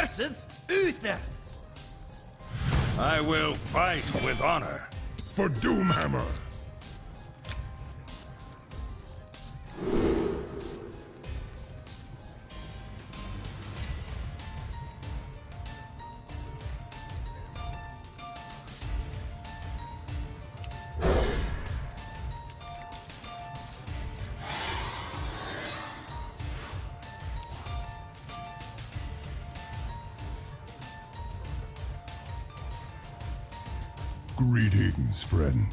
versus Uther. I will fight with honor. For Doomhammer! Greetings, friend.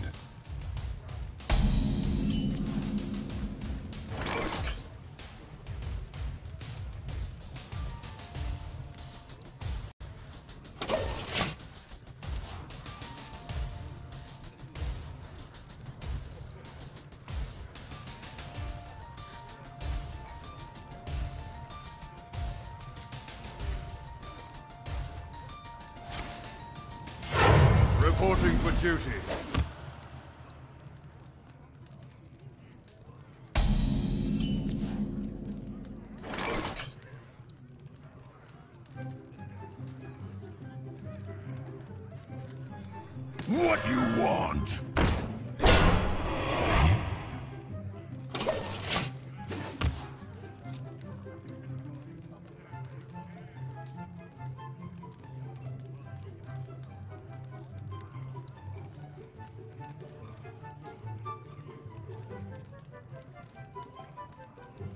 What you want?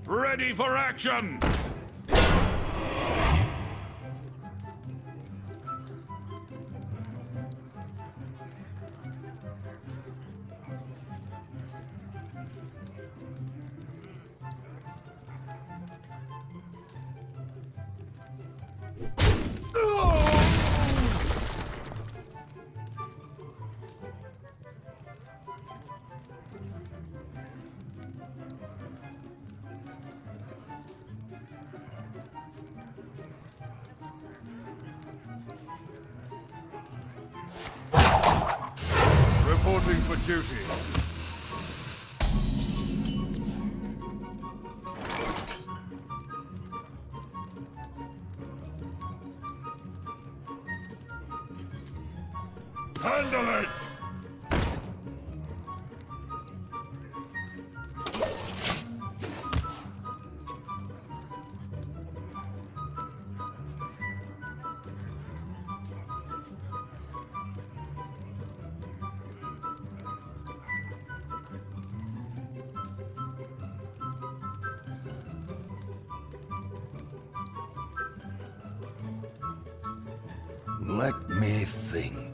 Ready for action! Duty. Let me think.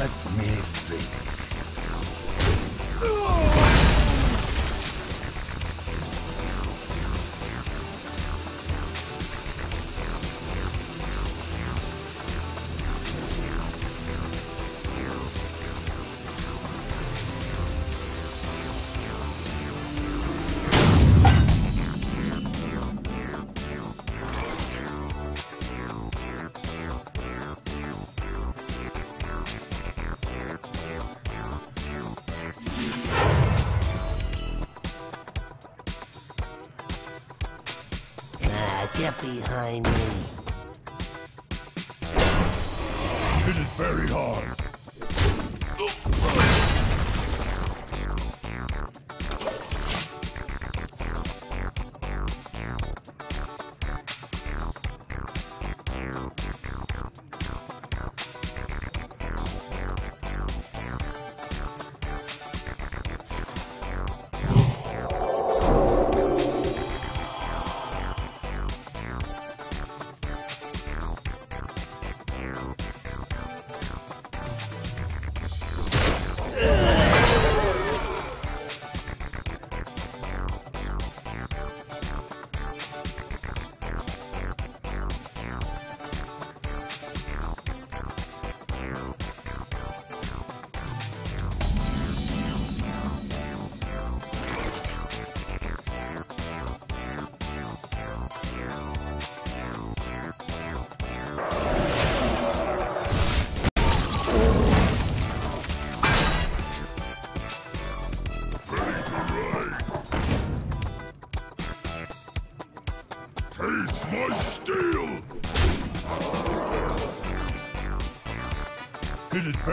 Let me behind me. It is very hard.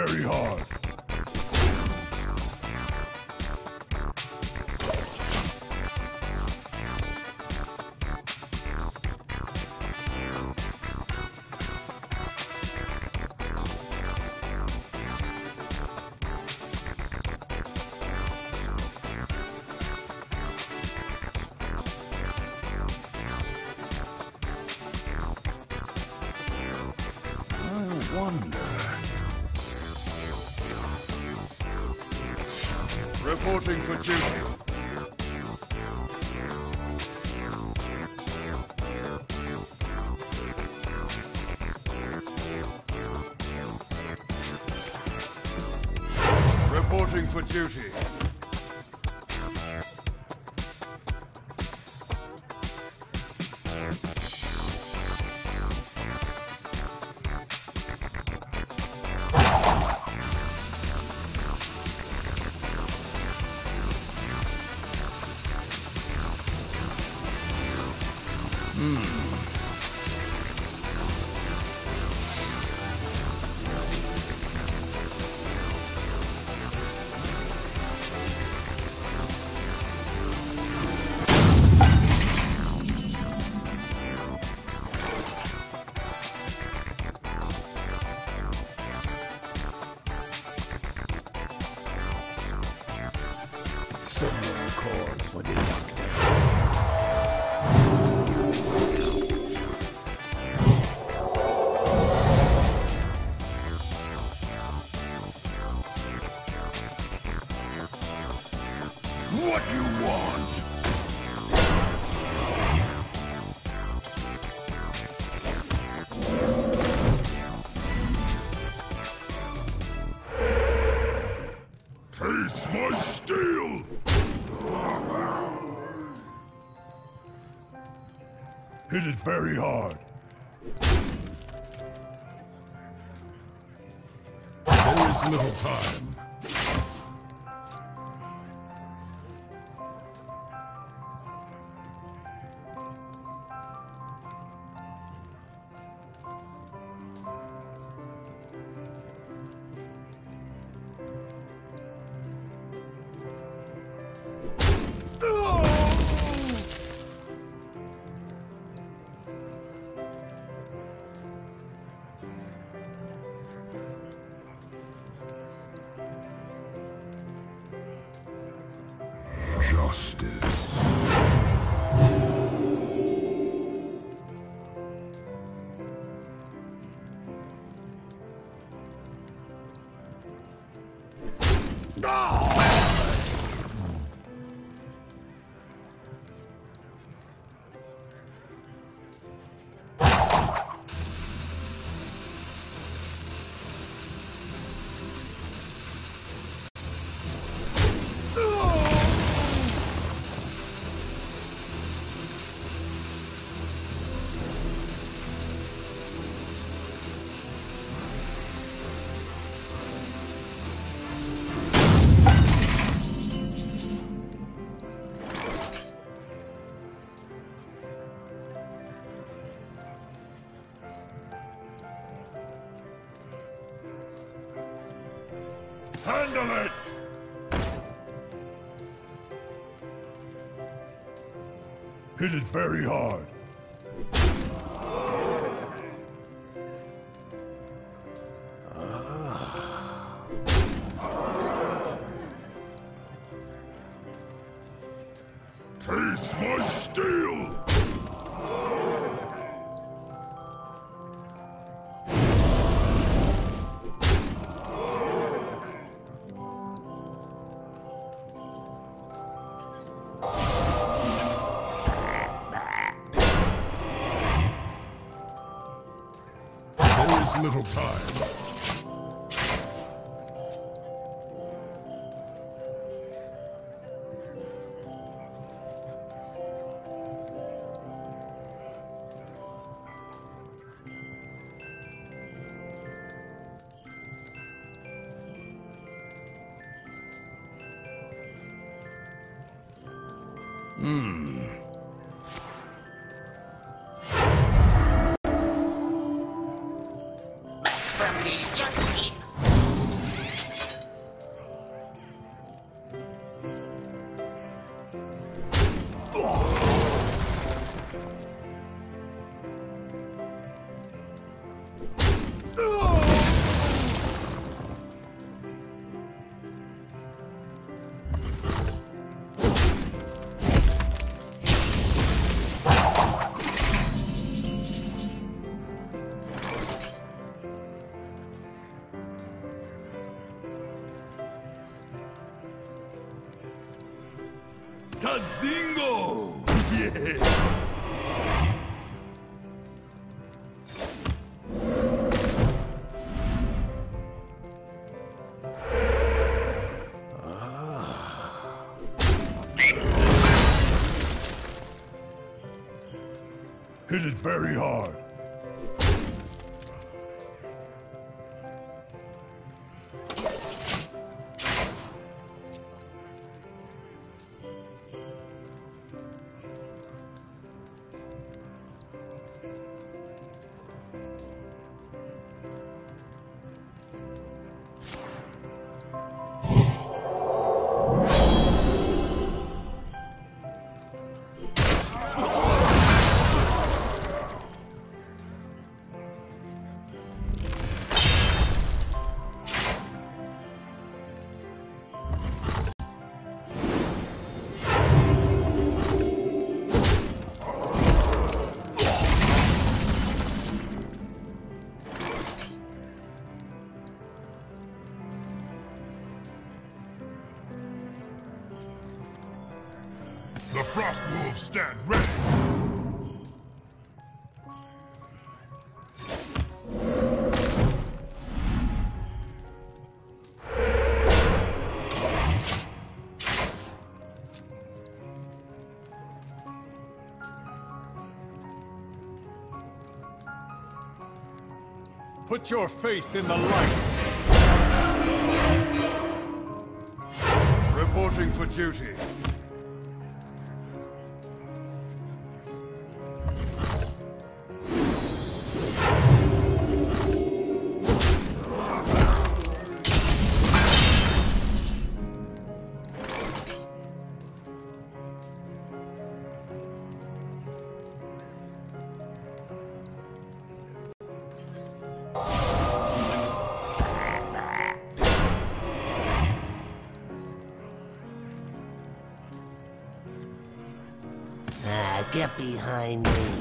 Very hard. Reporting for duty. Reporting for duty. Someone Hit it very hard. There is little time. Handle it! Hit it very hard. Back Tazdingo! Yes! Hit it very hard. Frost Wolves stand ready! Put your faith in the light. Reporting for duty. Behind me.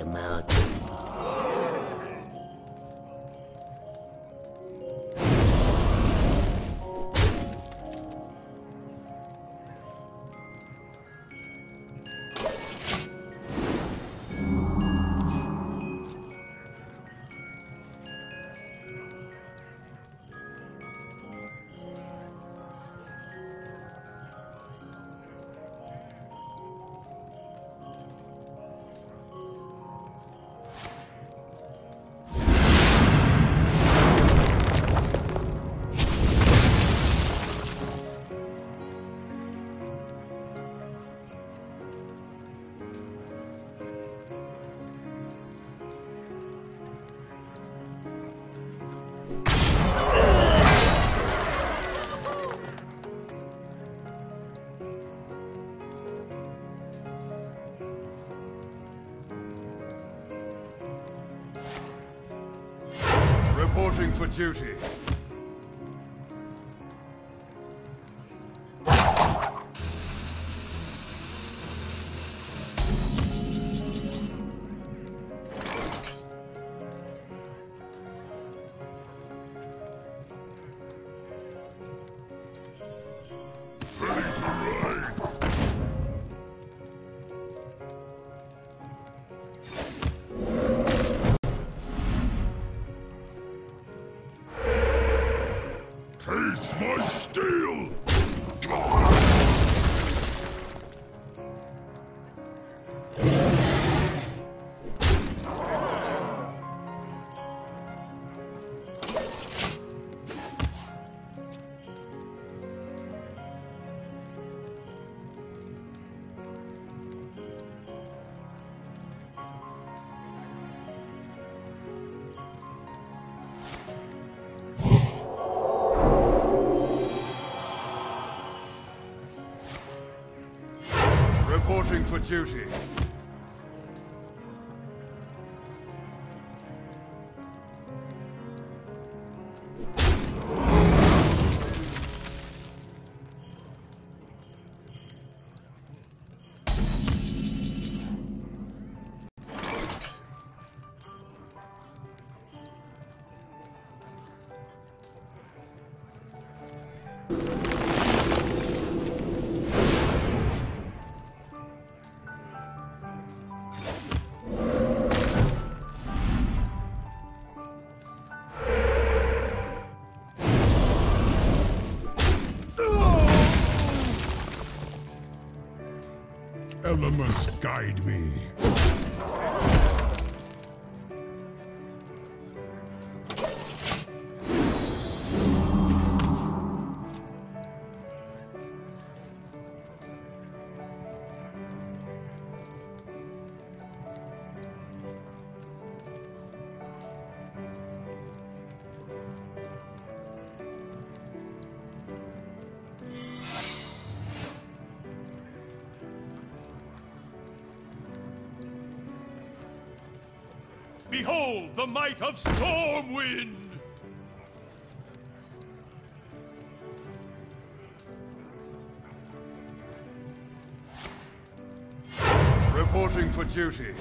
I'll take him for duty. Reporting Elements guide me. Behold the might of Stormwind! Reporting for duty.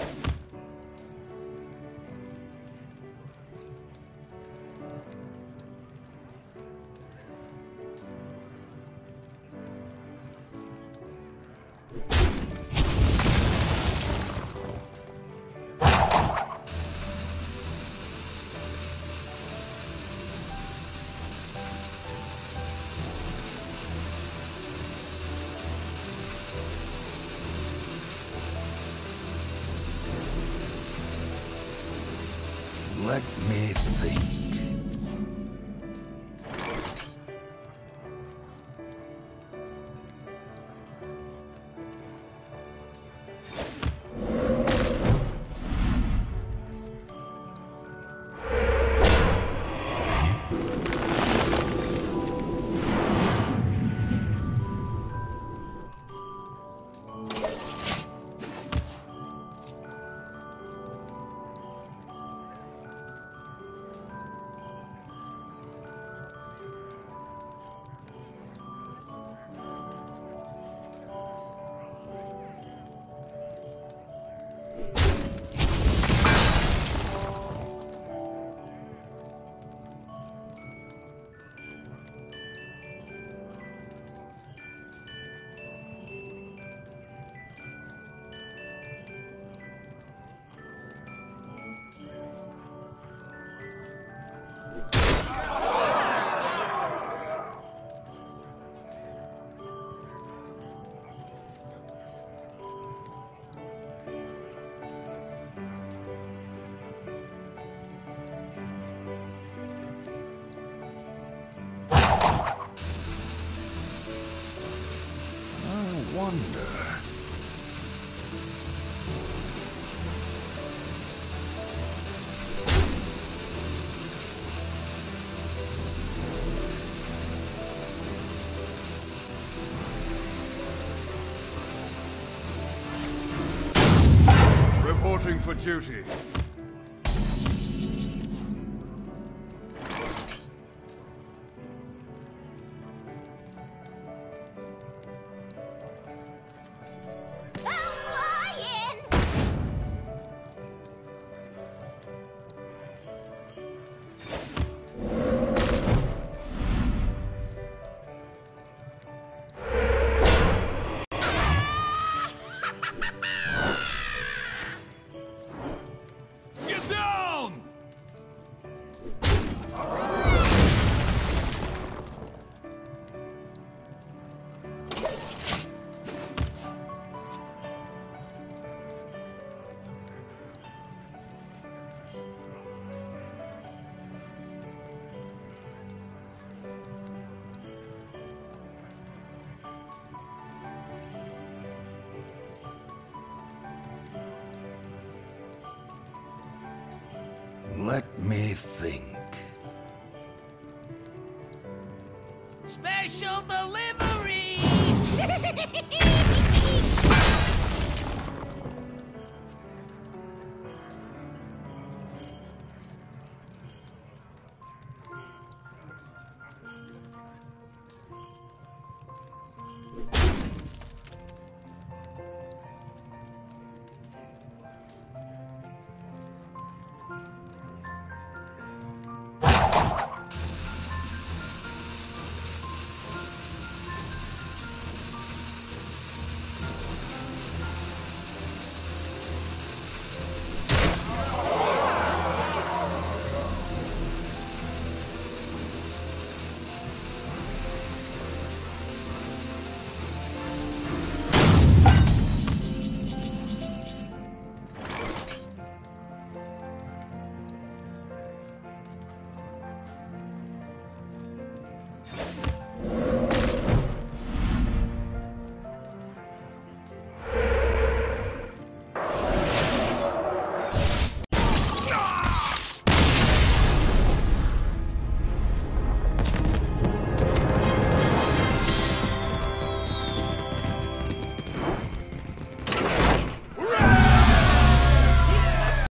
Let me think. Wonder. Reporting for duty. me think. Special delivery!